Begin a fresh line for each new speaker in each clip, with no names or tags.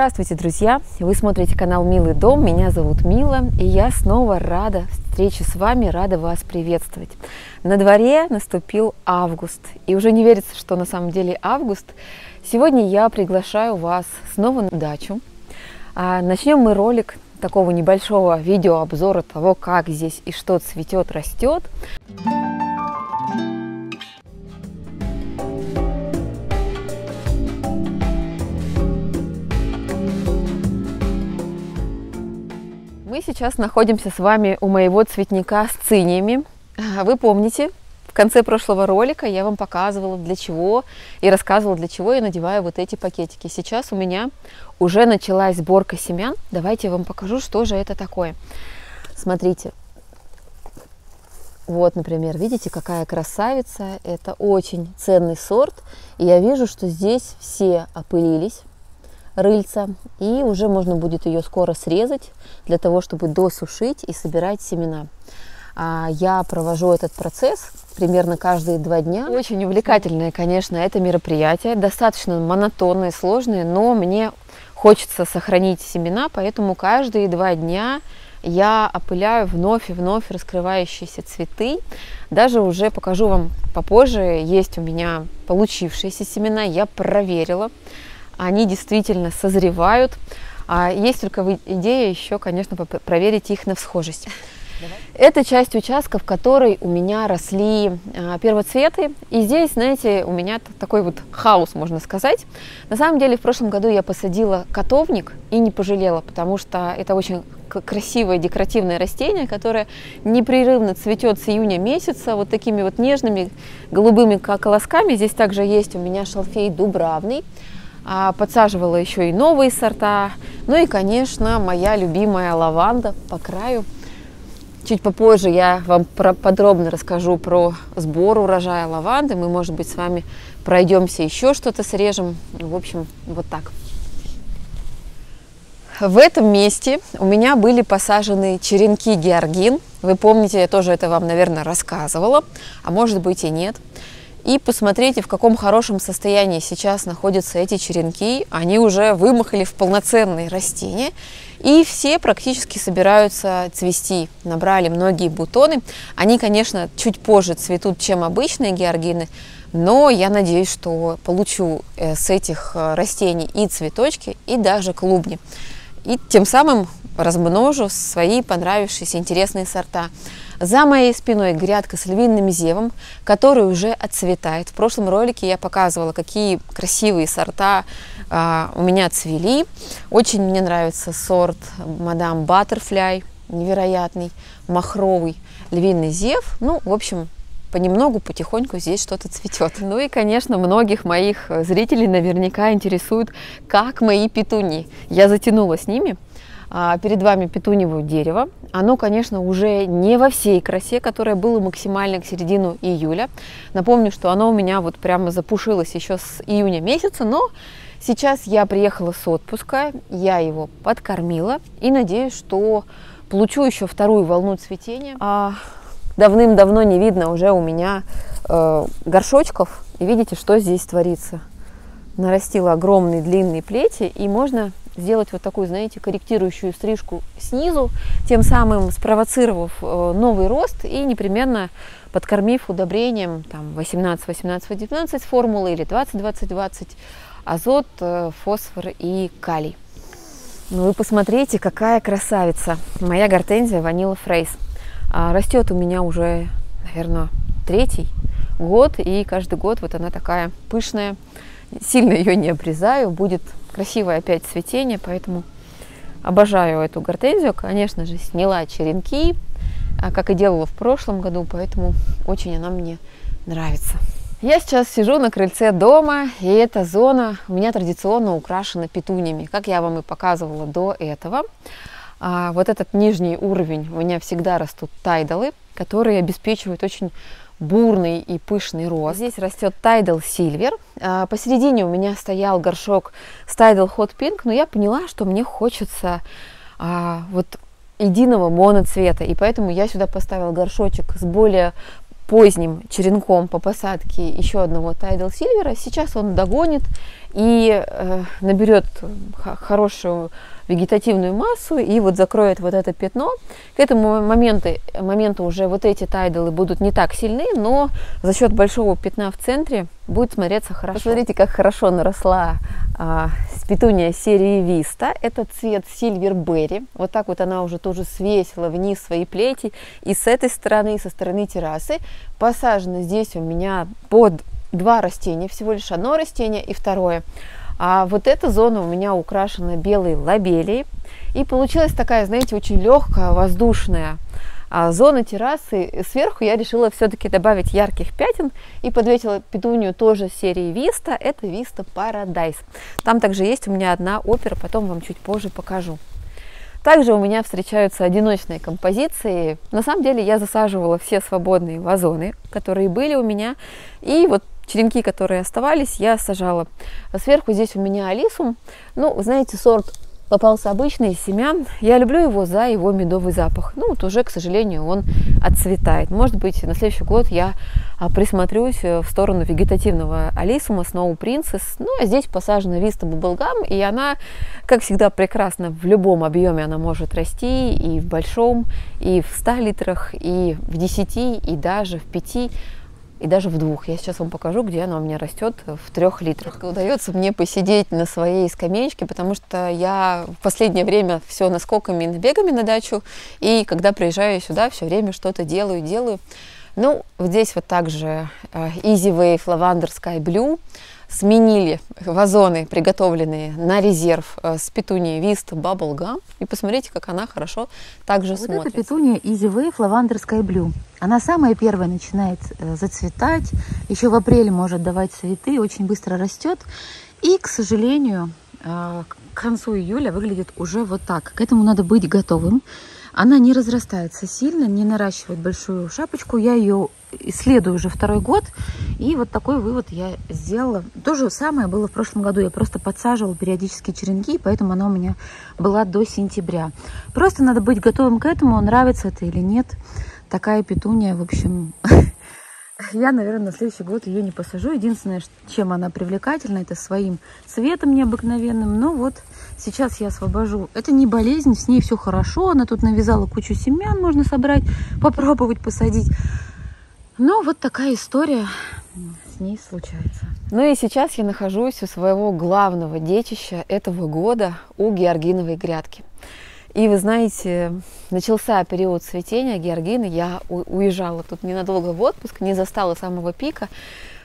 Здравствуйте, друзья! Вы смотрите канал Милый дом. Меня зовут Мила, и я снова рада встрече с вами, рада вас приветствовать. На дворе наступил август, и уже не верится, что на самом деле август. Сегодня я приглашаю вас снова на дачу. А, начнем мы ролик такого небольшого видеообзора того, как здесь и что цветет, растет. Мы сейчас находимся с вами у моего цветника с циниями. А, вы помните, в конце прошлого ролика я вам показывала, для чего и рассказывала, для чего я надеваю вот эти пакетики. Сейчас у меня уже началась сборка семян. Давайте я вам покажу, что же это такое. Смотрите. Вот, например, видите, какая красавица. Это очень ценный сорт. И я вижу, что здесь все опылились рыльца. И уже можно будет ее скоро срезать для того, чтобы досушить и собирать семена. А, я провожу этот процесс примерно каждые два дня. Очень увлекательное, конечно, это мероприятие. Достаточно монотонное, сложное, но мне хочется сохранить семена, поэтому каждые два дня я опыляю вновь и вновь раскрывающиеся цветы. Даже уже покажу вам попозже, есть у меня получившиеся семена, я проверила они действительно созревают. А есть только идея еще, конечно, проверить их на всхожесть. Это часть участка, в которой у меня росли а, первоцветы. И здесь, знаете, у меня такой вот хаос, можно сказать. На самом деле, в прошлом году я посадила котовник и не пожалела, потому что это очень красивое декоративное растение, которое непрерывно цветет с июня месяца вот такими вот нежными голубыми колосками. Здесь также есть у меня шалфей дубравный. А, подсаживала еще и новые сорта. Ну и, конечно, моя любимая лаванда по краю. Чуть попозже я вам подробно расскажу про сбор урожая лаванды. Мы, может быть, с вами пройдемся, еще что-то срежем. В общем, вот так. В этом месте у меня были посажены черенки георгин. Вы помните, я тоже это вам, наверное, рассказывала, а может быть и нет. И посмотрите, в каком хорошем состоянии сейчас находятся эти черенки. Они уже вымахали в полноценные растения. И все практически собираются цвести. Набрали многие бутоны. Они, конечно, чуть позже цветут, чем обычные георгины. Но я надеюсь, что получу э, с этих э, растений и цветочки, и даже клубни. И тем самым размножу свои понравившиеся интересные сорта. За моей спиной грядка с львиным зевом, который уже отцветает. В прошлом ролике я показывала, какие красивые сорта а, у меня цвели. Очень мне нравится сорт мадам Баттерфляй, невероятный, махровый львиный зев. Ну, в общем, понемногу, потихоньку здесь что-то цветет. Ну и, конечно, многих моих зрителей наверняка интересует, как мои петуни. Я затянула с ними. А, перед вами петуневое дерево. Оно, конечно, уже не во всей красе, которая была максимально к середину июля. Напомню, что оно у меня вот прямо запушилось еще с июня месяца, но сейчас я приехала с отпуска, я его подкормила и надеюсь, что получу еще вторую волну цветения. А, давным-давно не видно уже у меня э, горшочков. И видите, что здесь творится. Нарастила огромные длинные плети, и можно сделать вот такую, знаете, корректирующую стрижку снизу, тем самым спровоцировав э, новый рост и непременно подкормив удобрением там 18-18-19 формулы или 20-20-20 азот, э, фосфор и калий. Ну вы посмотрите, какая красавица. Моя гортензия ванила фрейс. А, растет у меня уже, наверное, третий год, и каждый год вот она такая пышная. Сильно ее не обрезаю, будет красивое опять цветение, поэтому обожаю эту гортензию. Конечно же, сняла черенки, а, как и делала в прошлом году, поэтому очень она мне нравится. Я сейчас сижу на крыльце дома, и эта зона у меня традиционно украшена петуниями, как я вам и показывала до этого. А вот этот нижний уровень у меня всегда растут тайдалы, которые обеспечивают очень бурный и пышный рост. Здесь растет Silver. А, посередине у меня стоял горшок с Tidal Hot Pink, но я поняла, что мне хочется а, вот единого моноцвета, и поэтому я сюда поставила горшочек с более поздним черенком по посадке еще одного Tidal Silver. Сейчас он догонит и э, наберет хорошую вегетативную массу и вот закроет вот это пятно. К этому моменту, моменту уже вот эти тайдалы будут не так сильны, но за счет большого пятна в центре будет смотреться хорошо. Посмотрите, как хорошо наросла а, петуния серии Виста. Это цвет Berry. Вот так вот она уже тоже свесила вниз свои плети. И с этой стороны, со стороны террасы. Посажено здесь у меня под два растения, всего лишь одно растение и второе. А вот эта зона у меня украшена белой лобелией. И получилась такая, знаете, очень легкая, воздушная а, зона террасы. Сверху я решила все-таки добавить ярких пятен и подветила петунию тоже серии Vista. Это Vista Paradise. Там также есть у меня одна опера, потом вам чуть позже покажу. Также у меня встречаются одиночные композиции. На самом деле я засаживала все свободные вазоны, которые были у меня. И вот черенки, которые оставались, я сажала. Сверху здесь у меня алисум. Ну, вы знаете, сорт попался обычный семян. Я люблю его за его медовый запах. Ну, вот уже, к сожалению, он отцветает. Может быть, на следующий год я а, присмотрюсь э, в сторону вегетативного алисума Snow Princess. Ну, а здесь посажена Vista Bubblegum, и она, как всегда, прекрасна в любом объеме. Она может расти и в большом, и в 100 литрах, и в 10, и даже в 5 и даже в двух. Я сейчас вам покажу, где она у меня растет в трех литрах. Удается мне посидеть на своей скамеечке, потому что я в последнее время все наскоками и набегами на дачу, и когда приезжаю сюда, все время что-то делаю, делаю. Ну, здесь вот также э, Easy Wave Lavender Sky Blue сменили вазоны, приготовленные на резерв э, с петунией Vista Bubble Gum. И посмотрите, как она хорошо также вот смотрится.
это петуния Easy Wave Lavender Sky Blue. Она самая первая начинает э, зацветать. Еще в апреле может давать цветы, очень быстро растет. И, к сожалению, к концу июля выглядит уже вот так. К этому надо быть готовым. Она не разрастается сильно, не наращивает большую шапочку. Я ее исследую уже второй год. И вот такой вывод я сделала. То же самое было в прошлом году. Я просто подсаживала периодически черенки, поэтому она у меня была до сентября. Просто надо быть готовым к этому, нравится это или нет. Такая петуния, в общем, я, наверное, на следующий год ее не посажу. Единственное, чем она привлекательна, это своим цветом необыкновенным. Но вот сейчас я освобожу. Это не болезнь, с ней все хорошо. Она тут навязала кучу семян, можно собрать, попробовать посадить. Но вот такая история с ней случается.
Ну и сейчас я нахожусь у своего главного детища этого года, у георгиновой грядки. И вы знаете, начался период цветения георгины, я уезжала тут ненадолго в отпуск, не застала самого пика,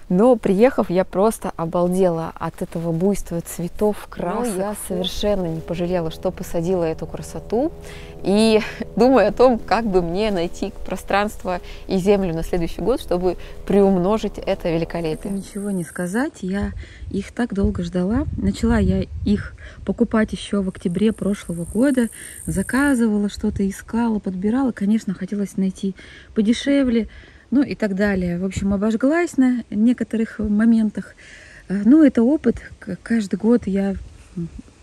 но приехав, я просто обалдела от этого буйства цветов, красок. Но я совершенно не пожалела, что посадила эту красоту. И думаю о том, как бы мне найти пространство и землю на следующий год, чтобы приумножить это великолепие.
Это ничего не сказать. Я их так долго ждала. Начала я их покупать еще в октябре прошлого года. Заказывала что-то, искала, подбирала. Конечно, хотелось найти подешевле ну и так далее. В общем, обожглась на некоторых моментах. А, ну, это опыт. Каждый год я...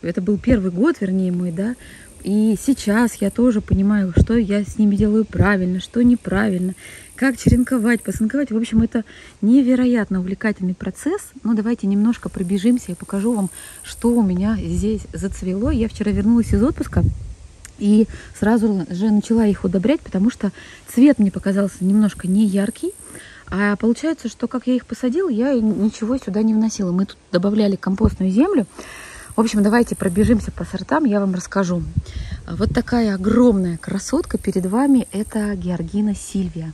Это был первый год, вернее, мой, да. И сейчас я тоже понимаю, что я с ними делаю правильно, что неправильно, как черенковать, посынковать. В общем, это невероятно увлекательный процесс. Но давайте немножко пробежимся, я покажу вам, что у меня здесь зацвело. Я вчера вернулась из отпуска, и сразу же начала их удобрять, потому что цвет мне показался немножко не яркий. А получается, что как я их посадила, я ничего сюда не вносила. Мы тут добавляли компостную землю. В общем, давайте пробежимся по сортам, я вам расскажу. Вот такая огромная красотка перед вами, это Георгина Сильвия.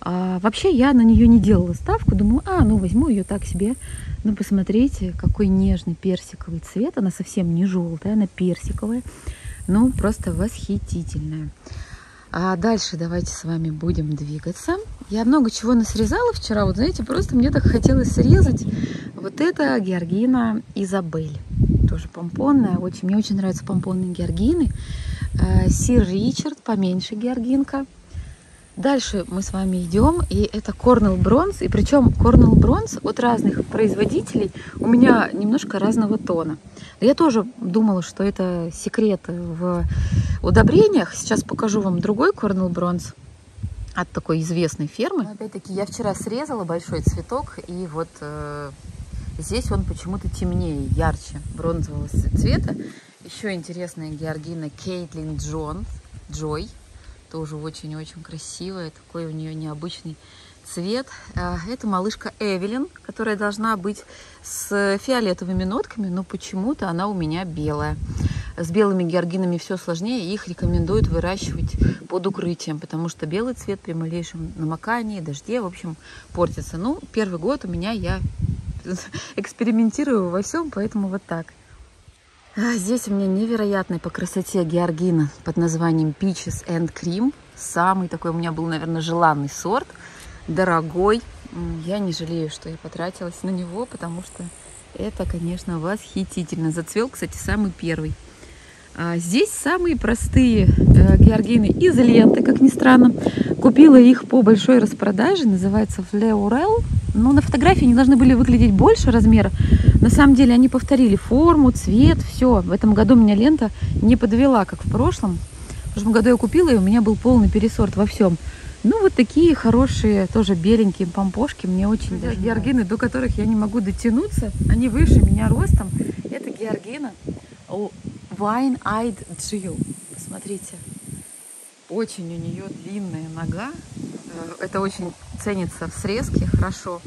А, вообще я на нее не делала ставку, думаю, а, ну возьму ее так себе. Ну посмотрите, какой нежный персиковый цвет, она совсем не желтая, она персиковая ну, просто восхитительная. А дальше давайте с вами будем двигаться. Я много чего насрезала вчера. Вот знаете, просто мне так хотелось срезать. Вот это георгина Изабель. Тоже помпонная. Очень, мне очень нравятся помпонные георгины. Э, Сир Ричард, поменьше георгинка. Дальше мы с вами идем, и это Cornell Bronze. И причем Cornell Bronze от разных производителей у меня немножко разного тона. Я тоже думала, что это секрет в удобрениях. Сейчас покажу вам другой Cornell Bronze от такой известной фермы. Опять-таки, я вчера срезала большой цветок, и вот э, Здесь он почему-то темнее, ярче, бронзового цвета. Еще интересная георгина Кейтлин Джон, Джой. Тоже очень-очень красивая. Такой у нее необычный цвет. А, это малышка Эвелин, которая должна быть с фиолетовыми нотками, но почему-то она у меня белая. С белыми георгинами все сложнее, их рекомендуют выращивать под укрытием, потому что белый цвет при малейшем намокании, дожде, в общем, портится. Ну, первый год у меня я экспериментирую во всем, поэтому вот так. А здесь у меня невероятный по красоте георгина под названием Peaches and Cream. Самый такой у меня был, наверное, желанный сорт – дорогой. Я не жалею, что я потратилась на него, потому что это, конечно, восхитительно. Зацвел, кстати, самый первый. А здесь самые простые э, георгины из ленты, как ни странно. Купила их по большой распродаже, называется Флеурел. Ну, на фотографии они должны были выглядеть больше размера. На самом деле они повторили форму, цвет, все. В этом году меня лента не подвела, как в прошлом. В прошлом году я купила, и у меня был полный пересорт во всем. Ну, вот такие хорошие, тоже беленькие помпошки. Мне очень даже георгины, до которых я не могу дотянуться. Они выше меня ростом. Это георгина Wine Eyed Jill. Посмотрите. Очень у нее длинная нога. Э, это очень ценится в срезке, хорошо.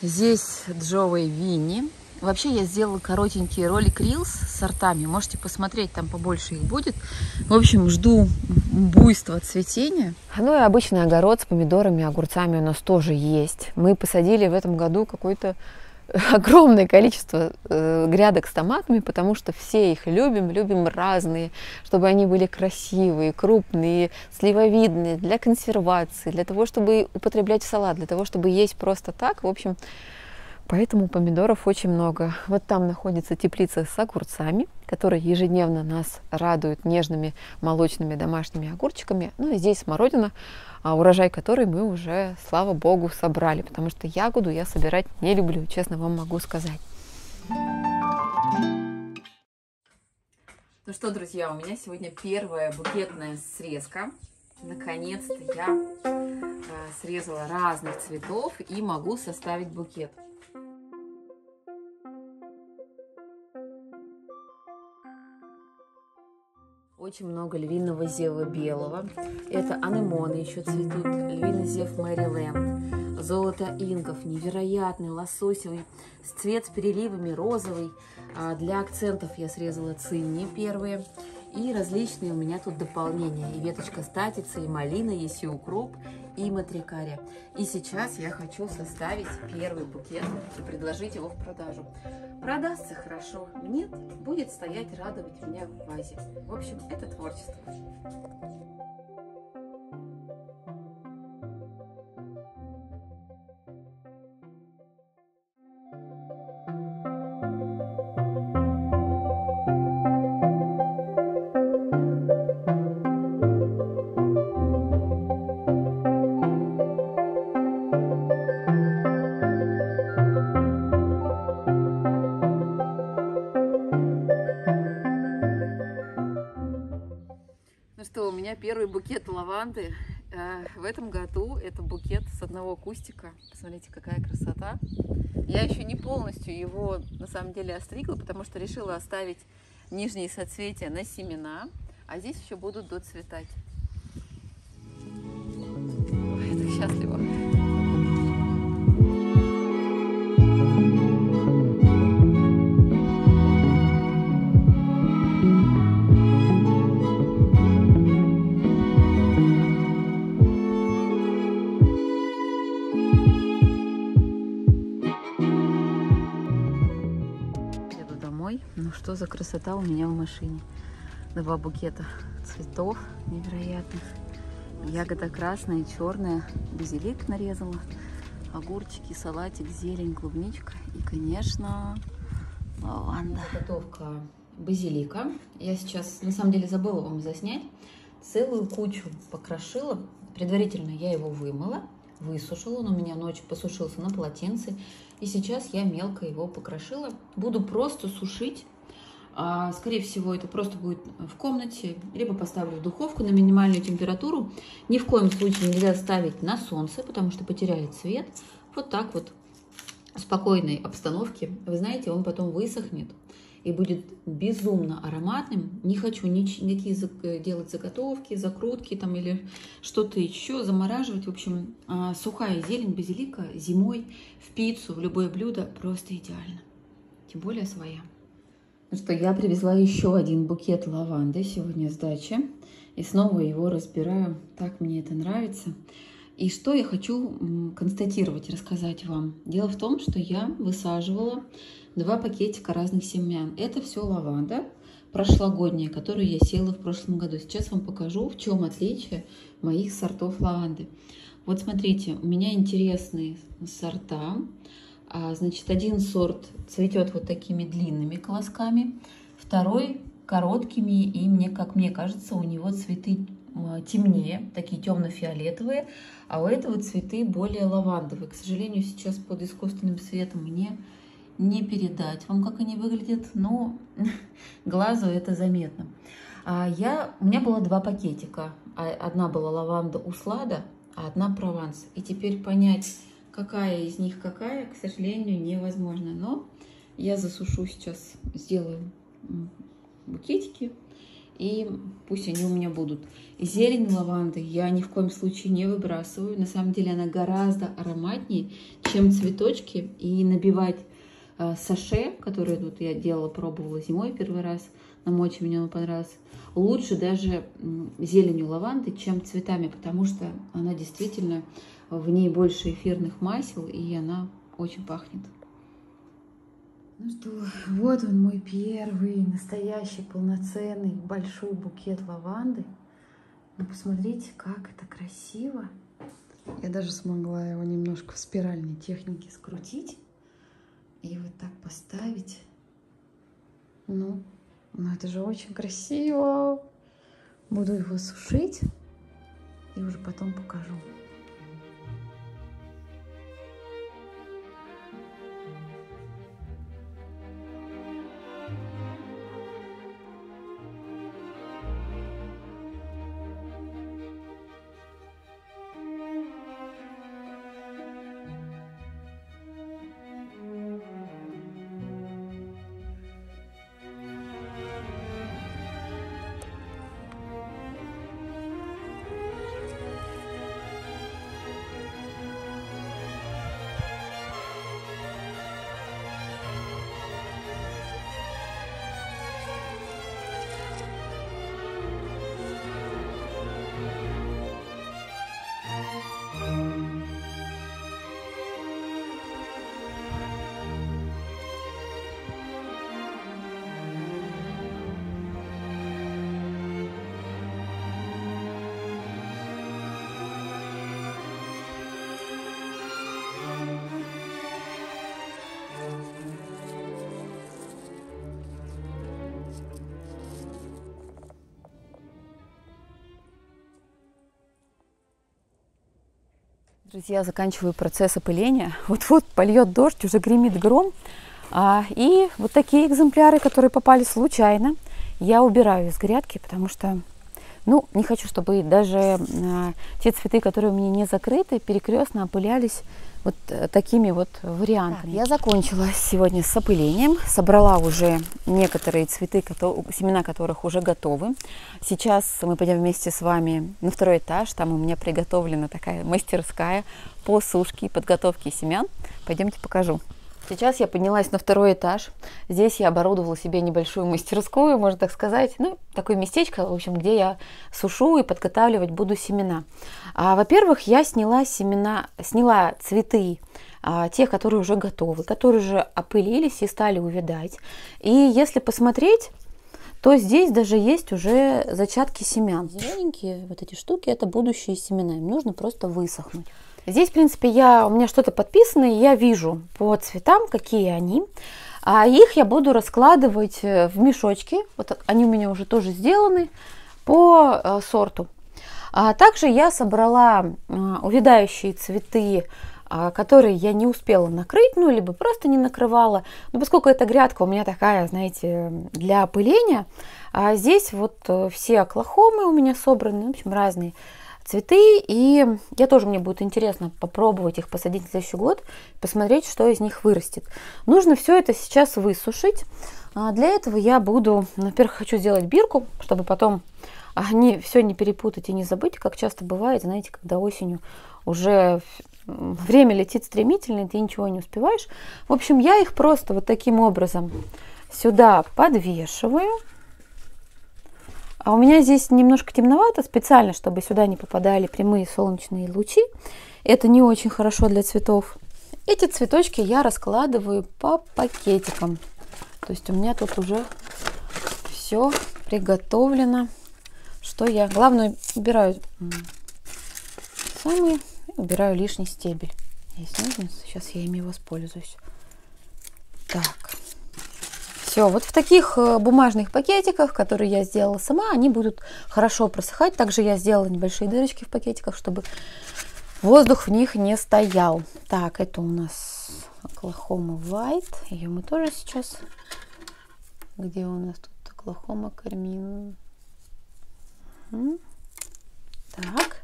Здесь Джоуэй Винни. Вообще я сделала коротенький ролик Reels с сортами. Можете посмотреть, там побольше их будет. В общем, жду буйства цветения.
Ну и обычный огород с помидорами, огурцами у нас тоже есть. Мы посадили в этом году какое-то огромное количество э, грядок с томатами, потому что все их любим, любим разные, чтобы они были красивые, крупные, сливовидные, для консервации, для того, чтобы употреблять в салат, для того, чтобы есть просто так. В общем, Поэтому помидоров очень много. Вот там находится теплица с огурцами, которая ежедневно нас радует нежными молочными домашними огурчиками. Ну и здесь смородина, а урожай которой мы уже, слава богу, собрали, потому что ягоду я собирать не люблю, честно вам могу сказать.
Ну что, друзья, у меня сегодня первая букетная срезка. Наконец-то я э, срезала разных цветов и могу составить букет. Очень много львиного зева белого. Это анемоны еще цветут. Львиный зев Мэриленд. Золото инков. Невероятный, лососевый. Цвет с переливами, розовый. А для акцентов я срезала цинни первые. И различные у меня тут дополнения. И веточка статицы, и малина, есть и укроп, и матрикария. И сейчас я хочу составить первый букет и предложить его в продажу. Продастся хорошо, нет, будет стоять, радовать меня в вазе. В общем, это творчество. Первый букет лаванды. Э, в этом году это букет с одного кустика. Посмотрите, какая красота. Я еще не полностью его на самом деле остригла, потому что решила оставить нижние соцветия на семена, а здесь еще будут доцветать. Ой, я так счастлива. Красота у меня в машине. Два букета цветов невероятных. Ягода красная, черная, базилик нарезала, огурчики, салатик, зелень, клубничка и, конечно, лаванда. Готовка базилика. Я сейчас, на самом деле, забыла вам заснять. Целую кучу покрошила. Предварительно я его вымыла, высушила. Он у меня ночью посушился на полотенце. И сейчас я мелко его покрошила. Буду просто сушить скорее всего, это просто будет в комнате, либо поставлю в духовку на минимальную температуру. Ни в коем случае нельзя ставить на солнце, потому что потеряет цвет. Вот так вот
спокойной обстановке, вы знаете, он потом высохнет и будет безумно ароматным. Не хочу никакие делать заготовки, закрутки там или что-то еще, замораживать. В общем, а, сухая зелень базилика зимой в пиццу, в любое блюдо просто идеально. Тем более своя. Ну что, я привезла еще один букет лаванды сегодня с дачи. И снова его разбираю. Так мне это нравится. И что я хочу констатировать, рассказать вам. Дело в том, что я высаживала два пакетика разных семян. Это все лаванда прошлогодняя, которую я села в прошлом году. Сейчас вам покажу, в чем отличие моих сортов лаванды. Вот смотрите, у меня интересные сорта. А, значит, один сорт цветет вот такими длинными колосками, второй короткими, и мне, как мне кажется, у него цветы темнее, такие темно-фиолетовые, а у этого цветы более лавандовые. К сожалению, сейчас под искусственным светом мне не передать вам, как они выглядят, но глазу это заметно. А я, у меня было два пакетика. А одна была лаванда услада, а одна прованс. И теперь понять, какая из них какая, к сожалению, невозможно. Но я засушу сейчас, сделаю букетики, и пусть они у меня будут. Зелень лаванды я ни в коем случае не выбрасываю. На самом деле она гораздо ароматнее, чем цветочки. И набивать э, саше, которое тут я делала, пробовала зимой первый раз, нам очень мне он понравился, лучше даже зеленью лаванды, чем цветами, потому что она действительно, в ней больше эфирных масел, и она очень пахнет.
Ну что, вот он мой первый настоящий полноценный большой букет лаванды. Ну посмотрите, как это красиво. Я даже смогла его немножко в спиральной технике скрутить и вот так поставить. Ну, ну это же очень красиво. Буду его сушить и уже потом покажу.
Друзья, заканчиваю процесс опыления. Вот-вот польет дождь, уже гремит гром. А, и вот такие экземпляры, которые попали случайно, я убираю из грядки, потому что, ну, не хочу, чтобы даже а, те цветы, которые у меня не закрыты, перекрестно опылялись вот э, такими вот вариантами. Так, я закончила сегодня с опылением, собрала уже некоторые цветы, семена которых уже готовы. Сейчас мы пойдем вместе с вами на второй этаж, там у меня приготовлена такая мастерская по сушке и подготовке семян. Пойдемте покажу. Сейчас я поднялась на второй этаж. Здесь я оборудовала себе небольшую мастерскую, можно так сказать. Ну, такое местечко, в общем, где я сушу и подготавливать буду семена. А, во-первых, я сняла семена, сняла цветы а, тех, которые уже готовы, которые уже опылились и стали увядать. И если посмотреть, то здесь даже есть уже зачатки семян. Зелененькие вот эти штуки, это будущие семена. Им нужно просто высохнуть. Здесь, в принципе, я, у меня что-то подписано, и я вижу по цветам, какие они. А их я буду раскладывать э, в мешочки. Вот они у меня уже тоже сделаны по э, сорту. А также я собрала э, увядающие цветы, э, которые я не успела накрыть, ну, либо просто не накрывала. Но поскольку эта грядка у меня такая, знаете, для опыления, а здесь вот все оклахомы у меня собраны, в общем, разные цветы, и я тоже, мне будет интересно попробовать их посадить на следующий год, посмотреть, что из них вырастет. Нужно все это сейчас высушить. А для этого я буду, во-первых, хочу сделать бирку, чтобы потом не, все не перепутать и не забыть, как часто бывает, знаете, когда осенью уже время летит стремительно, и ты ничего не успеваешь. В общем, я их просто вот таким образом сюда подвешиваю. А у меня здесь немножко темновато, специально, чтобы сюда не попадали прямые солнечные лучи. Это не очень хорошо для цветов. Эти цветочки я раскладываю по пакетикам. То есть у меня тут уже все приготовлено. Что я... Главное, убираю самый, убираю лишний стебель. Есть ножницы, сейчас я ими воспользуюсь. Так. Все, вот в таких э, бумажных пакетиках, которые я сделала сама, они будут хорошо просыхать. Также я сделала небольшие дырочки в пакетиках, чтобы воздух в них не стоял. Так, это у нас Оклахома White. Ее мы тоже сейчас... Где у нас тут Оклахома Кармин? Так,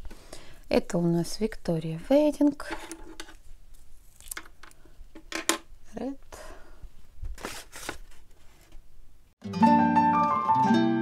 это у нас Виктория Вейдинг. Red. Thank you.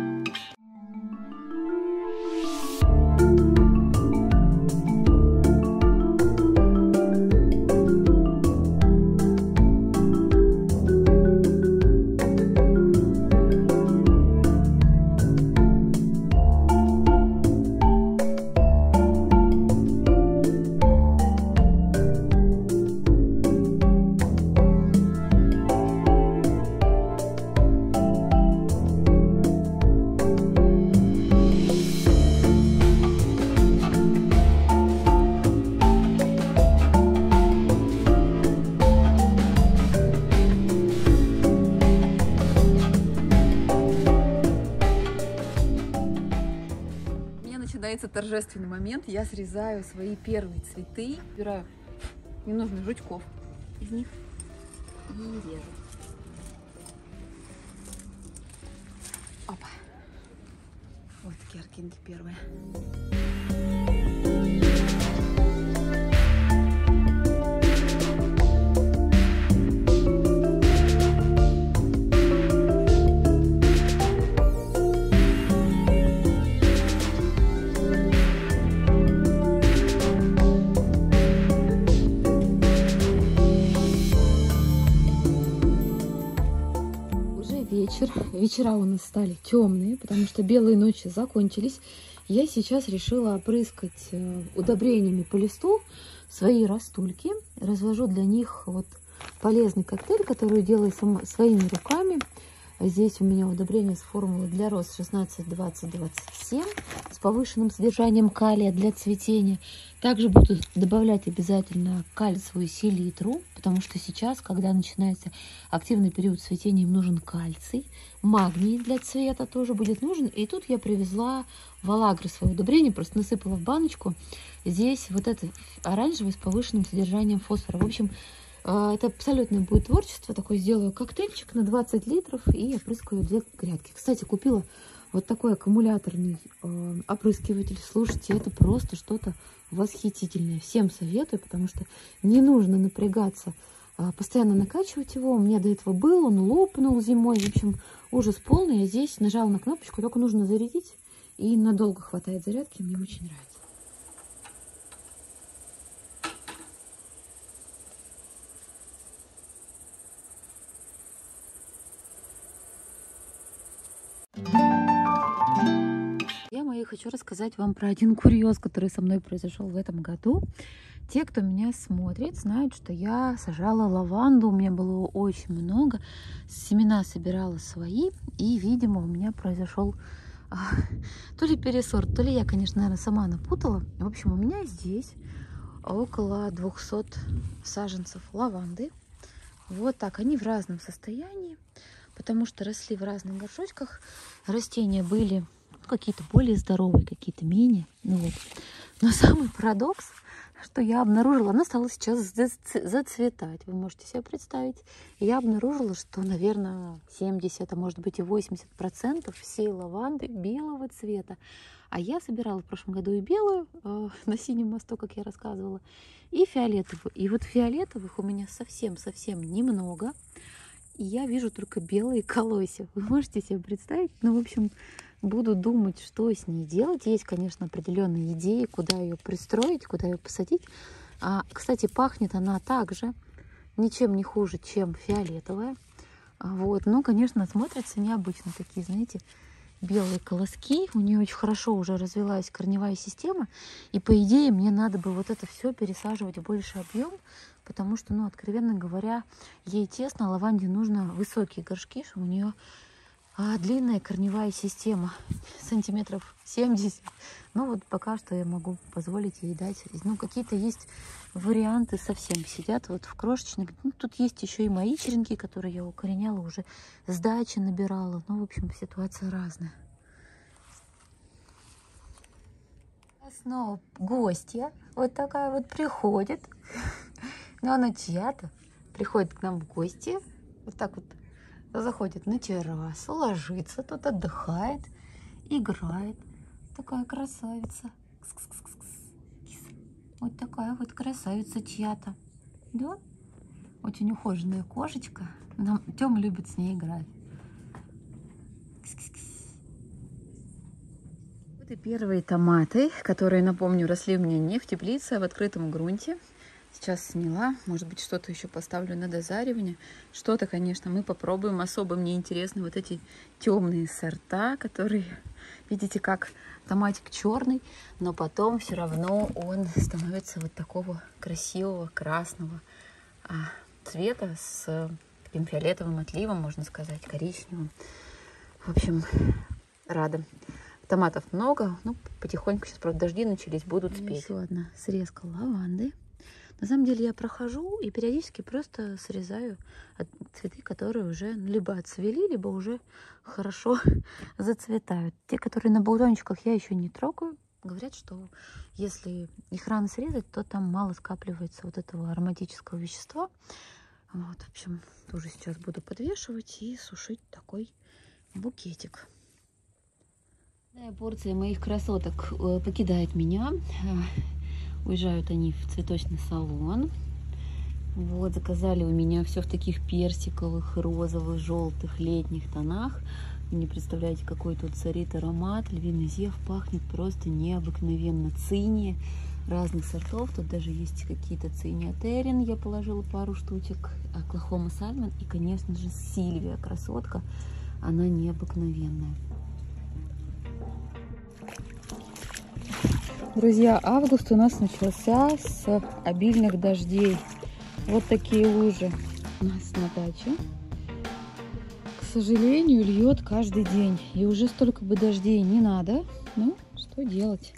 Торжественный момент. Я срезаю свои первые цветы, убираю ненужных жучков из них и режу. Опа. Вот такие оркинки первые. Вечера у нас стали темные, потому что белые ночи закончились. Я сейчас решила опрыскать э, удобрениями по листу свои растульки. Развожу для них вот полезный коктейль, который делаю сама, своими руками. Здесь у меня удобрение с формулой для роз 16, 20, 27 с повышенным содержанием калия для цветения. Также буду добавлять обязательно кальциевую селитру, потому что сейчас, когда начинается активный период цветения, им нужен кальций. Магний для цвета тоже будет нужен. И тут я привезла валагры свое удобрение, просто насыпала в баночку. Здесь вот это оранжевое с повышенным содержанием фосфора. В общем, это абсолютно будет творчество. Такой сделаю коктейльчик на 20 литров и опрыскаю две грядки. Кстати, купила вот такой аккумуляторный э, опрыскиватель. Слушайте, это просто что-то восхитительное. Всем советую, потому что не нужно напрягаться, э, постоянно накачивать его. У меня до этого был, он лопнул зимой. В общем, ужас полный. Я здесь нажала на кнопочку, только нужно зарядить. И надолго хватает зарядки. Мне очень нравится. Хочу рассказать вам про один курьез, который со мной произошел в этом году. Те, кто меня смотрит, знают, что я сажала лаванду. У меня было очень много. Семена собирала свои. И, видимо, у меня произошел а, то ли пересорт, то ли я, конечно, наверное, сама напутала. В общем, у меня здесь около 200 саженцев лаванды. Вот так, они в разном состоянии, потому что росли в разных горшочках. Растения были какие-то более здоровые, какие-то менее. Ну вот. Но самый парадокс, что я обнаружила, она стала сейчас зацветать, вы можете себе представить. Я обнаружила, что, наверное, 70, а может быть и 80 процентов всей лаванды белого цвета. А я собирала в прошлом году и белую э, на синем мосту, как я рассказывала, и фиолетовую. И вот фиолетовых у меня совсем-совсем немного. И я вижу только белые колосья. Вы можете себе представить? Ну, в общем, буду думать, что с ней делать. Есть, конечно, определенные идеи, куда ее пристроить, куда ее посадить. А, кстати, пахнет она также ничем не хуже, чем фиолетовая. Вот. Но, конечно, смотрится необычно. Такие, знаете, белые колоски. У нее очень хорошо уже развилась корневая система. И, по идее, мне надо бы вот это все пересаживать в больший объем, потому что, ну, откровенно говоря, ей тесно. Лаванде нужно высокие горшки, чтобы у нее а длинная корневая система, сантиметров 70. Ну вот пока что я могу позволить ей дать. Ну какие-то есть варианты совсем сидят вот в крошечных. Ну, тут есть еще и мои черенки, которые я укореняла уже с дачи набирала. Ну в общем ситуация разная. Снова гостья вот такая вот приходит. Но она чья-то приходит к нам в гости. Вот так вот заходит на террасу, ложится, тут отдыхает, играет. Такая красавица. Вот такая вот красавица чья-то. Да? Очень ухоженная кошечка. Нам Тёма любит с ней играть. Вот и первые томаты, которые, напомню, росли у меня не в теплице, а в открытом грунте. Сейчас сняла. Может быть, что-то еще поставлю на дозаривание. Что-то, конечно, мы попробуем. Особо мне интересны вот эти темные сорта, которые, видите, как томатик черный, но потом все равно он становится вот такого красивого красного а, цвета с таким фиолетовым отливом, можно сказать, коричневым. В общем, рада. Томатов много, ну, потихоньку, сейчас, правда, дожди начались, будут спеть. Еще одна срезка лаванды. На самом деле я прохожу и периодически просто срезаю цветы, которые уже либо отцвели, либо уже хорошо зацветают. Те, которые на бутончиках, я еще не трогаю. Говорят, что если их рано срезать, то там мало скапливается вот этого ароматического вещества. Вот, в общем, тоже сейчас буду подвешивать и сушить такой букетик. Порция моих красоток э, покидает меня. Уезжают они в цветочный салон. Вот, заказали у меня все в таких персиковых, розовых, желтых, летних тонах. Вы не представляете, какой тут царит аромат. Львиный зев пахнет просто необыкновенно. Цини разных сортов. Тут даже есть какие-то циниотерин. Я положила пару штучек. Оклахома сальмон. И, конечно же, Сильвия, красотка. Она необыкновенная. Друзья, август у нас начался с обильных дождей. Вот такие лужи у нас на даче. К сожалению, льет каждый день. И уже столько бы дождей не надо. Ну, что делать?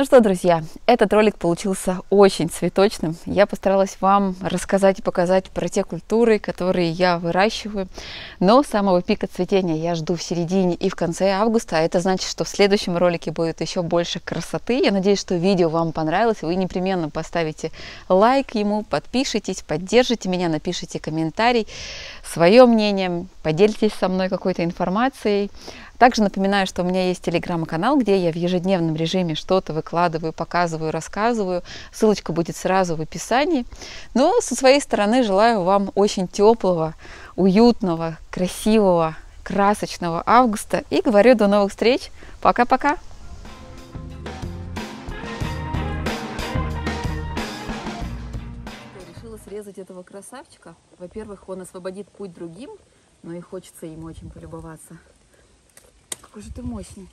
Ну что, друзья, этот ролик получился очень цветочным. Я постаралась вам рассказать и показать про те культуры, которые я выращиваю. Но самого пика цветения я жду в середине и в конце августа. А это значит, что в следующем ролике будет еще больше красоты. Я надеюсь, что видео вам понравилось. Вы непременно поставите лайк ему, подпишитесь, поддержите меня, напишите комментарий, свое мнение, поделитесь со мной какой-то информацией. Также напоминаю, что у меня есть телеграм-канал, где я в ежедневном режиме что-то выкладываю, показываю, рассказываю. Ссылочка будет сразу в описании. Но со своей стороны желаю вам очень теплого, уютного, красивого, красочного августа. И говорю до новых встреч. Пока-пока! Решила срезать этого красавчика. Во-первых, он освободит путь другим, но и хочется им очень полюбоваться. Какой же ты мощный.